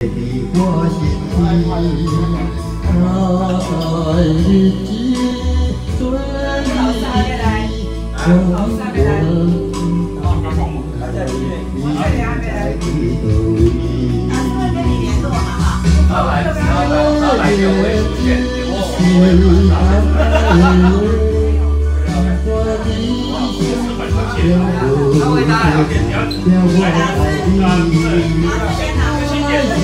在花天锦地她的眼睛水灵灵像蝴蝶飞来你。在花田里你在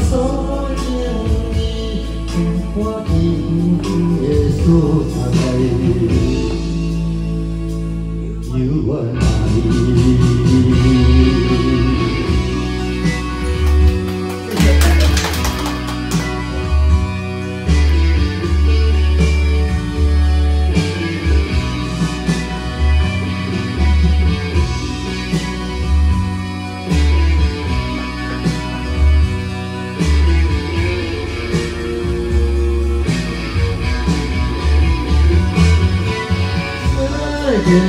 所有的，我今夜所在，犹原在。天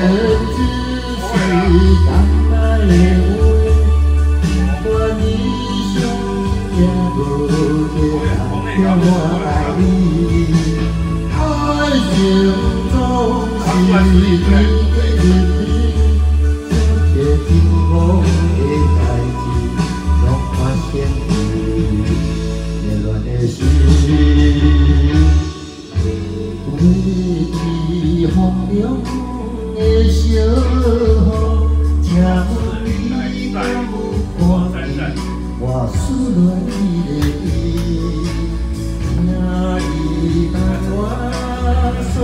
我爱你爱情总是不小时候，甜蜜的，我思念你的伊。那你片我，地，所。